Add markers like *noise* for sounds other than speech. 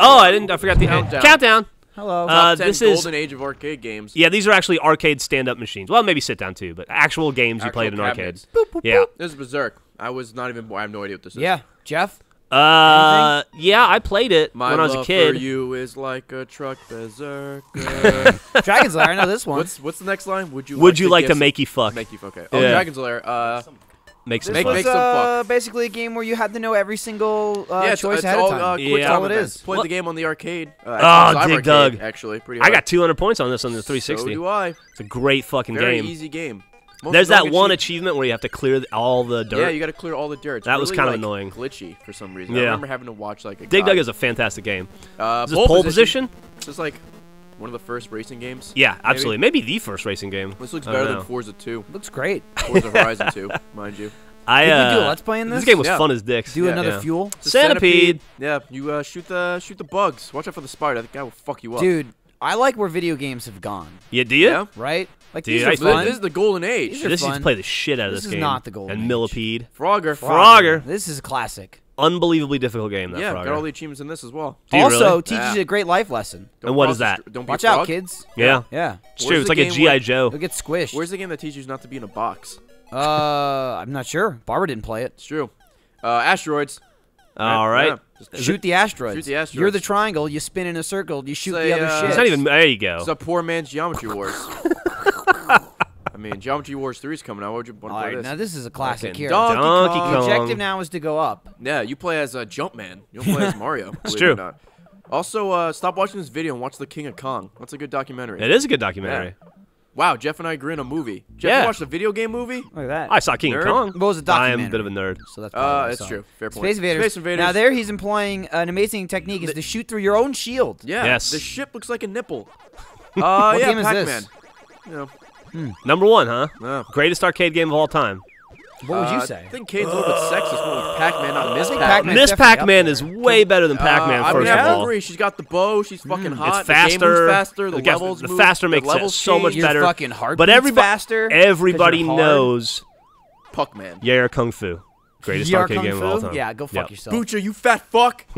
Oh, I didn't. I forgot the Countdown. countdown. Hello. Uh, Top 10 this is golden age of arcade games. yeah. These are actually arcade stand-up machines. Well, maybe sit down too, but actual games you Actual played in arcades. cabinets. Yeah. This is Berserk. I was not even. I have no idea what this is. yeah, Geoff. Uh, yeah. I played it My when I was love a kid. for you is like a truck berserker. *laughs* Dragon's Lair. I know this one. what's what's the next line? Would you Would like you to like to make you fuck? make you fuck. okay? Oh, Yeah. Dragon's Lair. Uh, Make some this Make- fun. was uh, basically a game where you had to know every single uh, yeah, it's, choice it's ahead all of uh, time. quick Yeah. time All it events. Played What- the game on the arcade. Uh, Oh, Dig Arcade, Dug. Actually, pretty. I got 200 points on this on the 360. So do I. It's a great fucking Very game. easy game. Most There's that don't one achievement where you have to clear th- all the dirt. Yeah, you got to clear all the dirt. It's That was kinda like, annoying. glitchy for some reason. Yeah. I remember having to watch like a Dig guide. Dug is a fantastic game. uh, Is this pole position? This is like one of the first racing games. Yeah, absolutely. Maybe the first racing game. This looks better know. than Forza 2. Looks great. Forza *laughs* Horizon 2, mind you. I Did uh, we do a Let's Play in this? This game was Yeah. fun as dicks. Do Yeah. another Yeah. fuel, It's a Centipede. Yeah, you uh, shoot the shoot the bugs. Watch out for the spider. That guy will fuck you up. dude. I like where video games have gone. Yeah, do you? Yeah. Right? Like Dude, these I are This, fun. this is the golden age. These are This used to play the shit out of This this, is game. not the golden And age. Millipede. Frogger. Frogger. This is a classic. Unbelievably difficult game. That Yeah, Frogger. got all the achievements in this as well. Do you also really? teaches Yeah. you a great life lesson. Don't And what cross is the that? Don't be Watch a out, kids. yeah. Yeah. It's true. It's like a GI Joe. You'll get squished. Where's the game that teaches you not to be in a box? uh, I'm not sure. Barbara didn't play it. It's true. Uh, asteroids. All right. Yeah. Shoot the asteroids. Shoot the asteroids. You're the triangle. You spin in a circle. You shoot Say, the other uh, shit. It's not even. There you go. It's a poor man's Geometry Wars. *laughs* I mean, Geometry Wars 3 is coming out. What would you want All to play right, this? now this is a classic Fucking here. Donkey Donkey Kong. The objective now is to go up. Yeah, you play as a uh, Jumpman. You don't play as *laughs* Mario. It's true. or not. Also, uh, stop watching this video and watch The King of Kong. That's a good documentary. It is a good documentary. Wow, Geoff and I agree on a movie. Geoff, Yeah. you watched a video game movie? Look at that. I saw King Nerd. Kong. What was a I am a bit of a nerd. So that's probably Uh, what it's true. Fair point. Space Invaders. Space Invaders. Now there he's employing an amazing technique is to shoot through your own shield. Yeah. Yes. The ship looks like a nipple. *laughs* Uh, What yeah, game is Pac-Man. this? You know, Number one, huh? uh, Greatest arcade game of all time. What would you uh, say? I think Kane's a little bit sexist. More like Pac-Man, not Miss Pac-Man. Pac-Man- Miss Pac-Man there. is way better than Pac-Man. Uh, I first mean, of have to all, agree. She's got the bow. She's fucking hot. it's faster. moves faster. The, the, gas- levels the move, faster the makes it levels so much. Your better. fucking heart but everybody, faster 'cause everybody you're hard. knows Puckman. Yie Ar Kung Fu, greatest Yar arcade Kung game of all time. Yeah, go fuck Yep. yourself. Butcher, you fat fuck. *laughs*